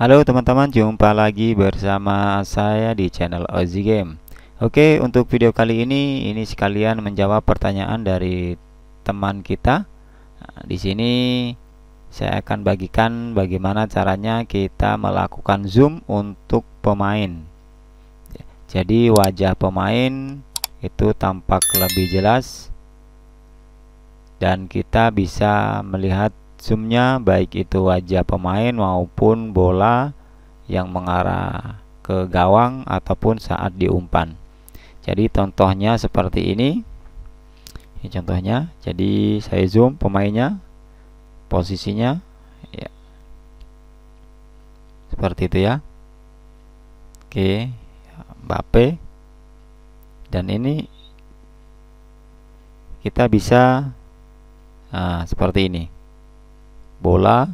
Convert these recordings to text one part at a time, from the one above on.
Halo teman-teman, jumpa lagi bersama saya di channel Ozzy Game. Oke, untuk video kali ini ini sekalian menjawab pertanyaan dari teman kita. Nah, di sini saya akan bagikan bagaimana caranya kita melakukan zoom untuk pemain. Jadi wajah pemain itu tampak lebih jelas dan kita bisa melihat zoomnya baik itu wajah pemain maupun bola yang mengarah ke gawang ataupun saat diumpan. Jadi contohnya seperti ini. Ini contohnya. Jadi saya zoom pemainnya posisinya ya. Seperti itu ya. Oke Mbappe. Dan ini kita bisa nah, seperti ini bola.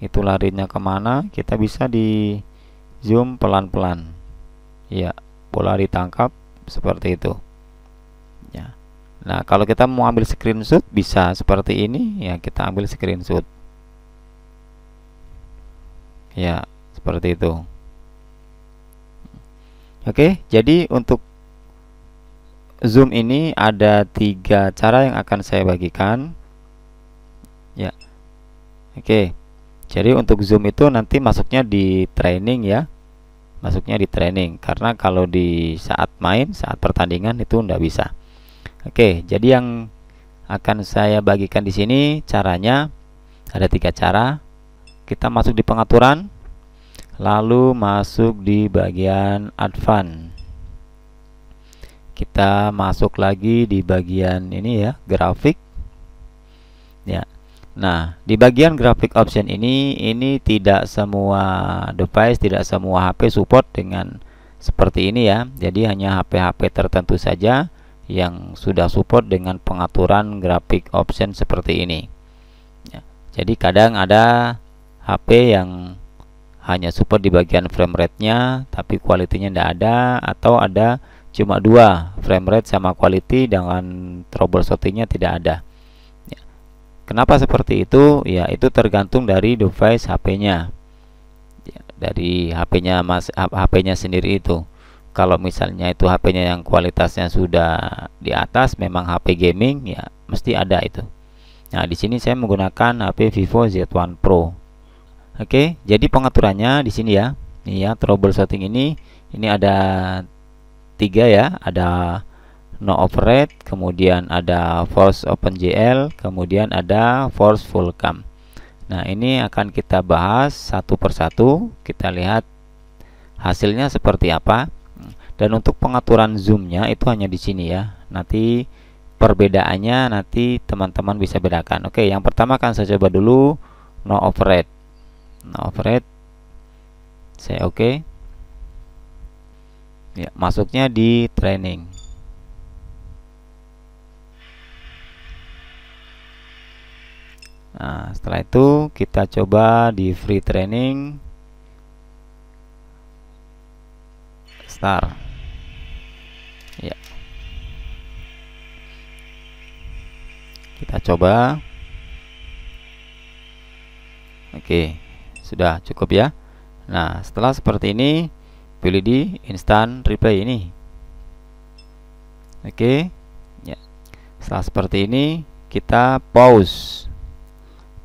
Itu larinya ke mana kita bisa di zoom pelan-pelan. Ya bola ditangkap seperti itu. Ya. Nah kalau kita mau ambil screenshot bisa seperti ini. Ya kita ambil screenshot. Ya seperti itu. Oke jadi untuk zoom ini ada tiga cara yang akan saya bagikan ya. Oke. Jadi untuk zoom itu nanti masuknya di training ya. Masuknya di training. Karena kalau di saat main saat pertandingan itu ndak bisa. Oke. Jadi yang akan saya bagikan di sini caranya ada tiga cara. Kita masuk di pengaturan lalu masuk di bagian advance. Kita masuk lagi di bagian ini ya grafik. Ya Nah, di bagian graphic option ini, ini tidak semua device, tidak semua HP support dengan seperti ini ya. Jadi hanya HP-HP tertentu saja yang sudah support dengan pengaturan graphic option seperti ini. Ya, jadi kadang ada HP yang hanya support di bagian frame rate-nya, tapi kualitinya tidak ada, atau ada cuma dua frame rate sama quality dengan troubleshootingnya tidak ada. Kenapa seperti itu? Ya, itu tergantung dari device HP-nya. Ya, dari HP-nya Mas HP-nya sendiri itu. Kalau misalnya itu HP-nya yang kualitasnya sudah di atas, memang HP gaming ya mesti ada itu. Nah, di sini saya menggunakan HP Vivo Z1 Pro. Oke, jadi pengaturannya di sini ya. Ini ya troubleshooting ini ini ada tiga ya, ada no override, kemudian ada force open GL, kemudian ada force full cam. Nah, ini akan kita bahas satu persatu. Kita lihat hasilnya seperti apa. Dan untuk pengaturan zoomnya itu hanya di sini ya. Nanti perbedaannya nanti teman-teman bisa bedakan. Oke, yang pertama akan saya coba dulu no override. No override. Saya oke. Ya, masuknya di training. Nah, setelah itu kita coba di free training start. Ya. Kita coba. Oke, sudah cukup ya. Nah, setelah seperti ini, pilih di instant replay ini. Oke. Ya. Setelah seperti ini, kita pause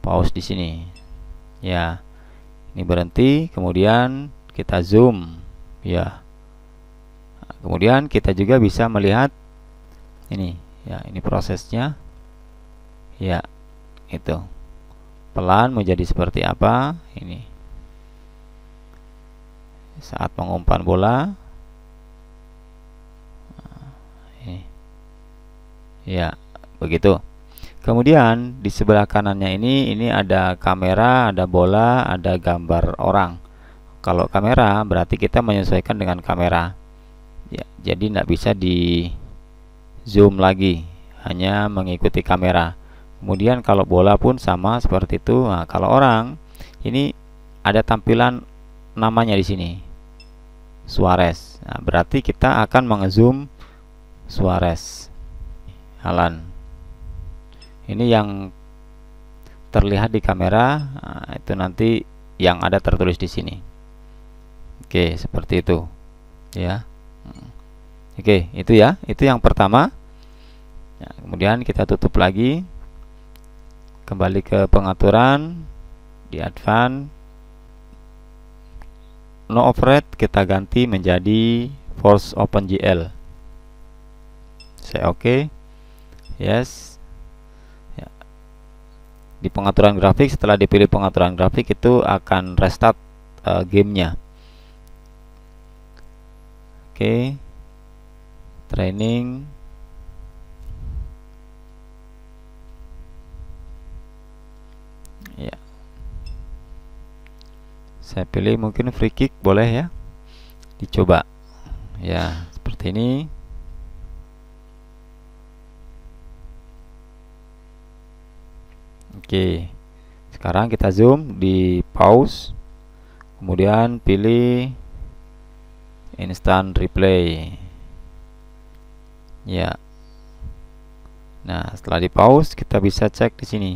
pause di sini. Ya ini berhenti kemudian kita zoom. Ya. Kemudian kita juga bisa melihat ini. Ya ini prosesnya. Ya itu. Pelan menjadi seperti apa? Ini. Saat mengumpan bola. Ini. Ya begitu Kemudian di sebelah kanannya ini ini ada kamera, ada bola, ada gambar orang. Kalau kamera berarti kita menyesuaikan dengan kamera. Ya, jadi tidak bisa di zoom lagi, hanya mengikuti kamera. Kemudian kalau bola pun sama seperti itu. Nah, kalau orang ini ada tampilan namanya di sini. Suarez. Nah, berarti kita akan mengezoom Suarez. Alan ini yang terlihat di kamera nah, itu nanti yang ada tertulis di sini. Oke, seperti itu. Ya. Oke, itu ya. Itu yang pertama. Ya, kemudian kita tutup lagi. Kembali ke pengaturan di advance. No override kita ganti menjadi force OpenGL. Saya oke. Okay. Yes di pengaturan grafik setelah dipilih pengaturan grafik itu akan restart uh, gamenya. Oke. Okay. training. Ya. Saya pilih mungkin free kick boleh ya? Dicoba. Ya seperti ini Oke. Sekarang kita zoom di pause. Kemudian pilih instant replay. Ya. Nah, setelah di pause kita bisa cek di sini.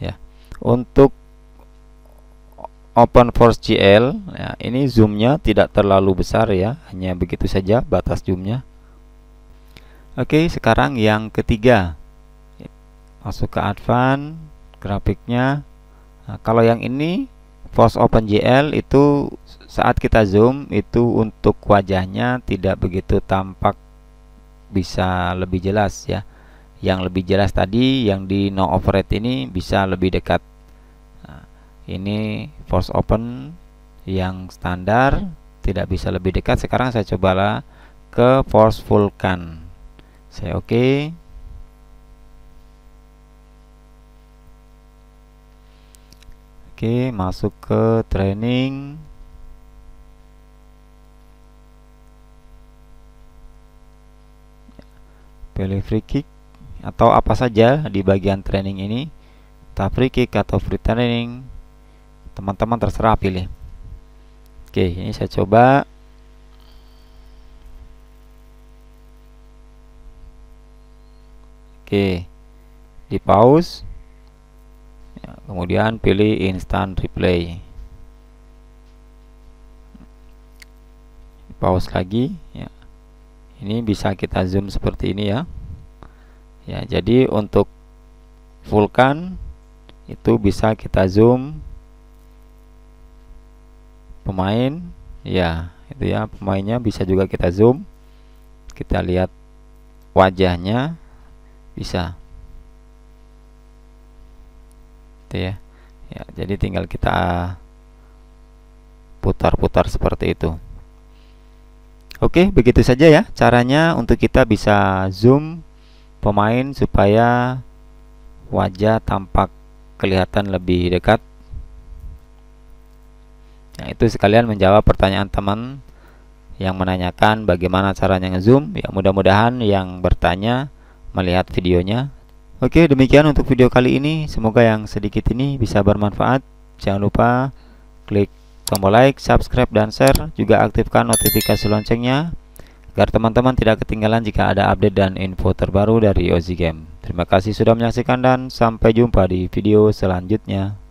Ya. Untuk Open Force GL ya, ini zoomnya tidak terlalu besar ya hanya begitu saja batas zoomnya. Oke sekarang yang ketiga. Masuk ke advance grafiknya. Nah, kalau yang ini Force Open GL itu saat kita zoom itu untuk wajahnya tidak begitu tampak bisa lebih jelas ya. Yang lebih jelas tadi yang di no override ini bisa lebih dekat ini force open yang standar tidak bisa lebih dekat. Sekarang saya cobalah ke force vulkan. Saya oke. Okay. oke okay, masuk ke training. Pilih free kick atau apa saja di bagian training ini. Tak free kick atau free training teman-teman terserah pilih. Oke ini saya coba. Oke di pause. Ya, kemudian pilih instant replay. Pause lagi ya. Ini bisa kita zoom seperti ini ya. Ya jadi untuk vulkan itu bisa kita zoom pemain ya itu ya pemainnya bisa juga kita zoom kita lihat wajahnya bisa. Itu ya ya jadi tinggal kita putar-putar seperti itu. Oke begitu saja ya caranya untuk kita bisa zoom pemain supaya wajah tampak kelihatan lebih dekat Nah, itu sekalian menjawab pertanyaan teman yang menanyakan bagaimana caranya ngezoom. Ya, mudah-mudahan yang bertanya melihat videonya. Oke, demikian untuk video kali ini. Semoga yang sedikit ini bisa bermanfaat. Jangan lupa klik tombol like, subscribe, dan share. Juga aktifkan notifikasi loncengnya agar teman-teman tidak ketinggalan jika ada update dan info terbaru dari Ozi Game. Terima kasih sudah menyaksikan dan sampai jumpa di video selanjutnya.